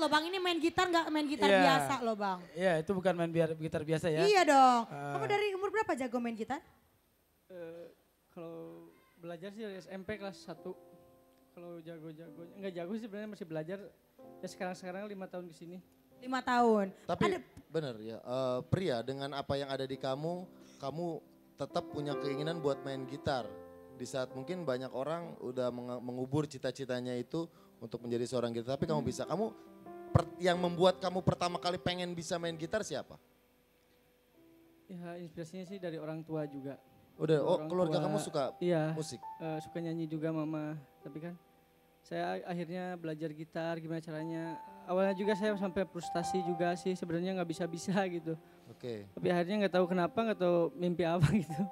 loh bang, ini main gitar nggak main gitar Iya. biasa loh bang. Iya itu bukan main biar gitar biasa ya. Iya dong. Ah. Kamu dari umur berapa jago main gitar? Eh, kalau belajar sih dari SMP kelas 1. Kalau jago-jago, enggak jago sih sebenarnya masih belajar. Ya sekarang-sekarang lima tahun di sini. Lima tahun. Tapi Ada- bener ya, eh, pria dengan apa yang ada di kamu, kamu tetap punya keinginan buat main gitar. Di saat mungkin banyak orang udah mengubur cita-citanya itu untuk menjadi seorang gitar, tapi kamu bisa. Kamu per- yang membuat kamu pertama kali pengen bisa main gitar siapa? Ya inspirasinya sih dari orang tua juga. Udah, oh Orang keluarga tua, kamu suka Iya, musik. eh, suka nyanyi juga mama. Tapi kan saya akhirnya belajar gitar gimana caranya. Awalnya juga saya sampai frustasi juga sih sebenarnya nggak bisa-bisa gitu. Oke. Tapi akhirnya nggak tahu kenapa, nggak tahu mimpi apa gitu.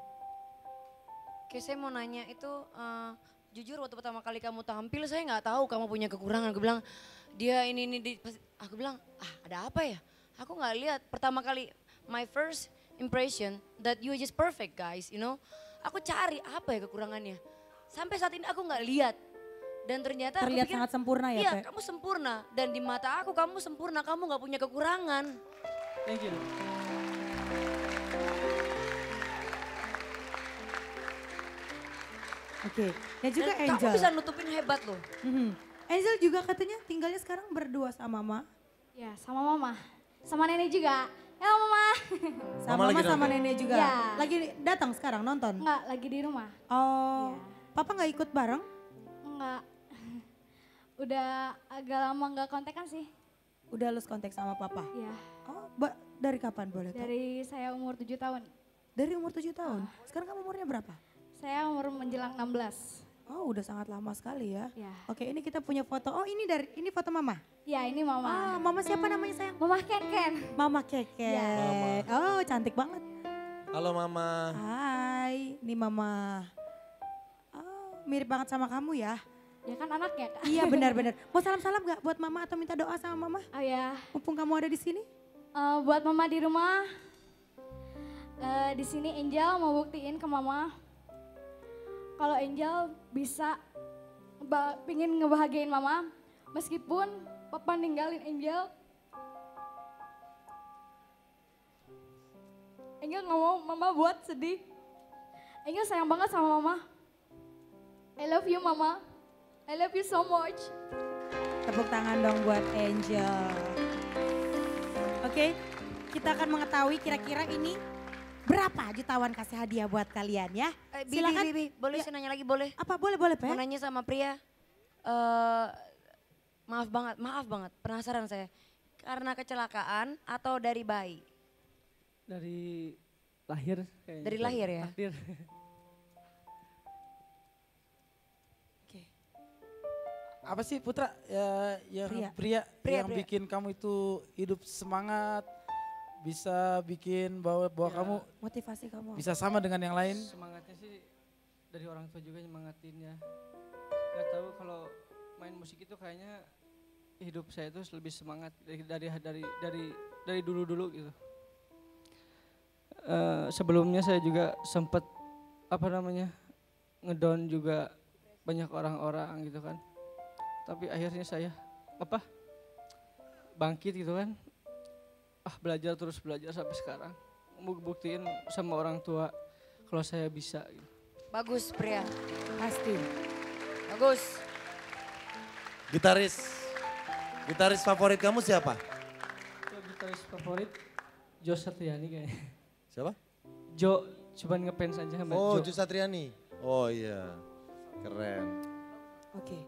Oke saya mau nanya itu eh, jujur waktu pertama kali kamu tampil saya nggak tahu kamu punya kekurangan. Aku bilang dia ini ini di, aku bilang ah ada apa ya? Aku nggak lihat pertama kali my first impression that you just perfect guys, you know. Aku cari apa ya kekurangannya. Sampai saat ini aku nggak lihat. Dan ternyata aku terlihat pikir, sangat sempurna ya Iya, Teh? kamu sempurna dan di mata aku kamu sempurna, kamu nggak punya kekurangan. Thank you. Oke. Dan juga Dan Angel. kamu bisa nutupin hebat loh. Mhm. Angel juga katanya tinggalnya sekarang berdua sama mama. Ya, sama mama. Sama nenek juga. Halo mama. Sama Mama sama nonton? nenek juga. Ya. Lagi datang sekarang nonton. Enggak, lagi di rumah. Oh. Iya. Papa nggak ikut bareng? Enggak. Udah agak lama nggak kontekan sih. Udah lulus kontak sama papa. Ya, Oh, ba- dari kapan boleh tahu? dari saya umur 7 tahun. Dari umur 7 tahun. Sekarang kamu umurnya berapa? Saya umur menjelang 16. Oh, udah sangat lama sekali ya. Ya. Oke, ini kita punya foto. Oh, ini dari ini foto mama. Ya, ini Ah, mama. mama siapa namanya sayang? Mama Ken Ken. Mama Keke. Ya. Oh, cantik banget. Halo mama. Hai, ini mama. Oh, mirip banget sama kamu ya. Ya kan anaknya kak. Iya benar-benar. Mau salam-salam gak buat mama atau minta doa sama mama? Oh ya, Mumpung kamu ada di sini. Eh, buat mama di rumah. eh, di sini Angel mau buktiin ke mama kalau Angel bisa pingin ngebahagiain mama meskipun papa ninggalin Angel. Angel nggak mau mama buat sedih. Angel sayang banget sama mama. I love you mama. I love you so much. Tepuk tangan dong buat Angel. Oke, kita akan mengetahui kira-kira ini berapa jutawan kasih hadiah buat kalian ya. Eh, Bibi, Silakan. Bibi, boleh Ya. saya nanya lagi boleh? Apa boleh boleh Mau Pe? nanya sama pria, eh maaf banget, maaf banget, penasaran saya. Karena kecelakaan atau dari bayi? Dari lahir kayaknya. Dari lahir ya? Lahir. Oke. Apa sih Putra ya, yang Pria. pria, Pria, yang pria. bikin kamu itu hidup semangat, bisa bikin bahwa bahwa Ya. kamu Motivasi kamu. bisa sama dengan yang lain? Semangatnya sih dari orang tua juga nyemangatin ya. Gak tahu kalau main musik itu kayaknya hidup saya itu lebih semangat dari dari dari dari dari dulu dulu gitu. Eh, sebelumnya saya juga sempat apa namanya ngedown juga banyak orang-orang gitu kan. Tapi akhirnya saya apa bangkit gitu kan. Ah belajar terus belajar sampai sekarang. Mau buktiin sama orang tua kalau saya bisa gitu. Bagus pria, Pasti. bagus. Gitaris. Gitaris favorit kamu siapa? Gitaris favorit Jo Satriani kayaknya. Siapa? Jo cuman ngefans aja sama Oh, Jo. Satriani. Oh iya. Keren. Oke.